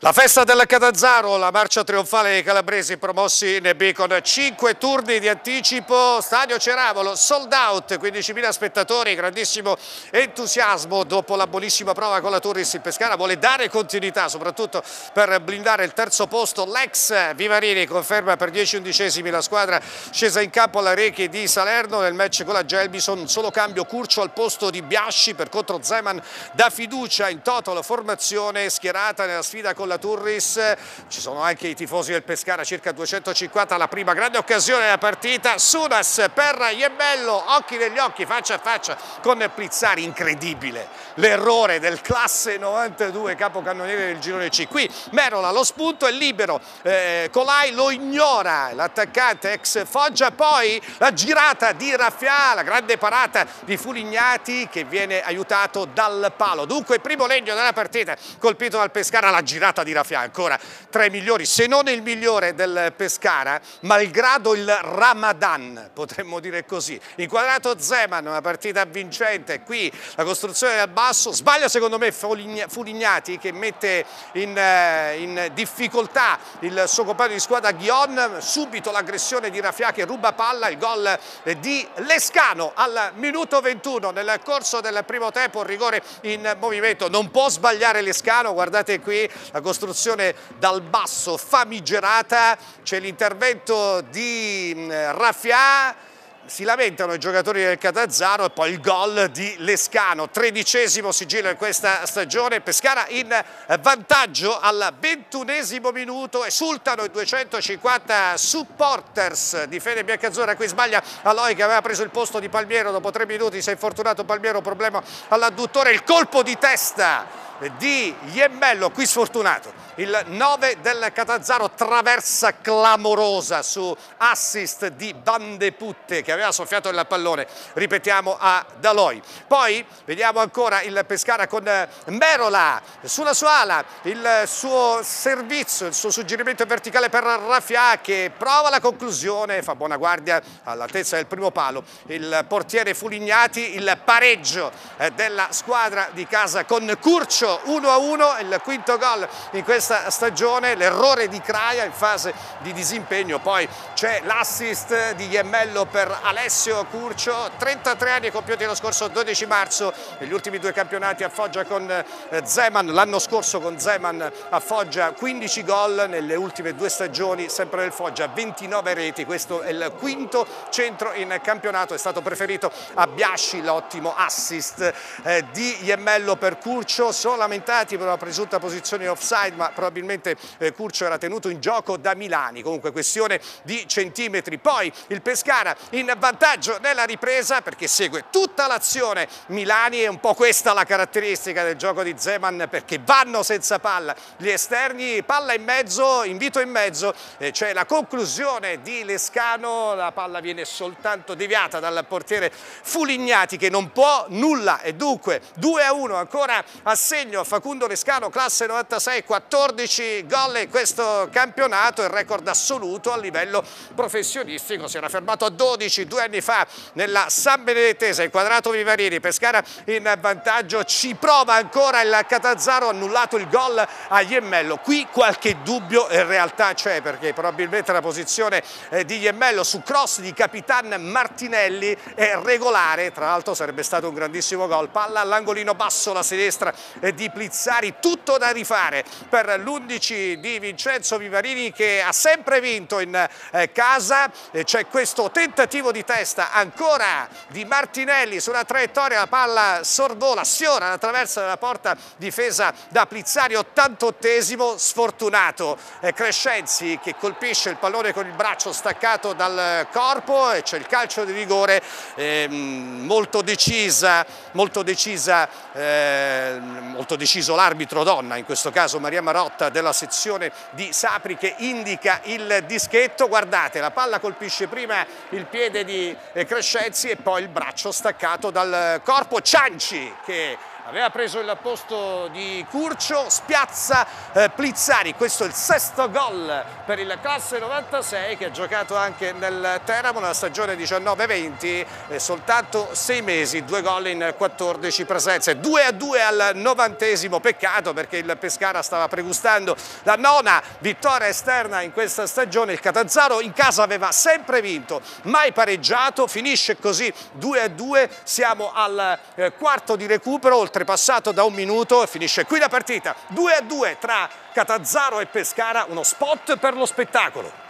La festa del Catazzaro, la marcia trionfale dei calabresi promossi in B con 5 turni di anticipo, stadio Ceravolo, sold out, 15.000 spettatori, grandissimo entusiasmo dopo la buonissima prova con la Turris. Il Pescara vuole dare continuità soprattutto per blindare il terzo posto. L'ex Vivarini conferma per 10 undicesimi la squadra scesa in campo alla Rechi di Salerno nel match con la Gelbison, solo cambio Curcio al posto di Biasci per contro Zeman da fiducia in toto la formazione schierata nella sfida con la Turris, ci sono anche i tifosi del Pescara, circa 250 la prima grande occasione della partita, Sunas per Iembello, occhi negli occhi, faccia a faccia con Plizzari, incredibile l'errore del classe 92 capocannoniere del girone C, qui Merola lo spunto è libero, eh, Colai lo ignora, l'attaccante ex Foggia, poi la girata di Raffia, la grande parata di Fulignati che viene aiutato dal palo, dunque primo legno della partita colpito dal Pescara, la girata giornata di Rafia, ancora tra i migliori, se non il migliore del Pescara, malgrado il Ramadan, potremmo dire così. Inquadrato Zeman, una partita vincente, qui la costruzione del basso, sbaglia secondo me Fulignati che mette in, eh, in difficoltà il suo compagno di squadra Ghion, subito l'aggressione di Rafia che ruba palla, il gol di Lescano al minuto 21 nel corso del primo tempo, rigore in movimento, non può sbagliare Lescano, guardate qui la costruzione dal basso famigerata, c'è l'intervento di mm, Raffià, si lamentano i giocatori del Catazzaro e poi il gol di Lescano, tredicesimo sigillo in questa stagione, Pescara in vantaggio al ventunesimo minuto, esultano i 250 supporters di Fede Biancazzurra, qui sbaglia Aloi che aveva preso il posto di Palmiero, dopo tre minuti. Si è infortunato Palmiero, problema all'adduttore, il colpo di testa di Iembello, qui sfortunato. Il 9 del Catazzaro traversa clamorosa su assist di Bandeputte che aveva soffiato il pallone, ripetiamo a Daloi. Poi vediamo ancora il Pescara con Merola sulla sua ala, il suo servizio, il suo suggerimento verticale per Rafia che prova la conclusione, fa buona guardia all'altezza del primo palo. Il portiere Fulignati, il pareggio eh, della squadra di casa con Curcio 1 a 1, il quinto gol in questa stagione, l'errore di Craia in fase di disimpegno, poi c'è l'assist di Iemmello per Alessio Curcio, 33 anni compiuti lo scorso 12 marzo, negli ultimi due campionati a Foggia con eh, Zeman, l'anno scorso con Zeman a Foggia 15 gol, nelle ultime due stagioni sempre nel Foggia 29 reti, questo è il quinto centro in campionato, è stato preferito a Biasci l'ottimo assist eh, di Iemmello per Curcio, sono lamentati per una presunta posizione offside, ma probabilmente eh, Curcio era tenuto in gioco da Milani, comunque questione di centimetri. Poi il Pescara in vantaggio nella ripresa perché segue tutta l'azione. Milani, è un po' questa la caratteristica del gioco di Zeman perché vanno senza palla. Gli esterni, palla in mezzo, invito in mezzo, c'è la conclusione di Lescano, la palla viene soltanto deviata dal portiere Fulignati che non può nulla. E dunque 2 a 1 ancora a segno segno Facundo Lescano, classe 96, 14 gol in questo campionato, il record assoluto a livello professionistico, si era fermato a 12 due anni fa nella San Benedettese, inquadrato Vivarini, Pescara in vantaggio, ci prova ancora il Catazzaro, annullato il gol a Iemmello, qui qualche dubbio in realtà c'è perché probabilmente la posizione eh, di Iemmello su cross di Capitan Martinelli è regolare, tra l'altro sarebbe stato un grandissimo gol, palla all'angolino basso la sinistra di Plizzari, tutto da rifare per l'11 di Vincenzo Vivarini che ha sempre vinto in eh, casa, c'è questo tentativo di testa ancora di Martinelli sulla traiettoria, la palla sorvola, sfiora la traversa della porta difesa da Plizzari, 88esimo, sfortunato. Eh, Crescenzi che colpisce il pallone con il braccio staccato dal corpo e c'è il calcio di rigore ehm, molto decisa, molto decisa, eh, molto deciso l'arbitro donna, in questo caso Maria Marotta della sezione di Sapri che indica il dischetto, guardate la palla colpisce prima il piede di Crescenzi e poi il braccio staccato dal corpo, Cianci che aveva preso il posto di Curcio, spiazza eh, Plizzani, questo è il sesto gol per il classe 96 che ha giocato anche nel Teramo nella stagione 19-20, eh, soltanto sei mesi, due gol in 14 presenze, 2 a 2 al novantesimo, peccato perché il Pescara stava pregustando la nona vittoria esterna in questa stagione, il Catanzaro in casa aveva sempre vinto, mai pareggiato, finisce così 2 a 2, siamo al eh, quarto di recupero, oltre oltrepassato da un minuto e finisce qui la partita 2 a 2 tra Catanzaro e Pescara, uno spot per lo spettacolo.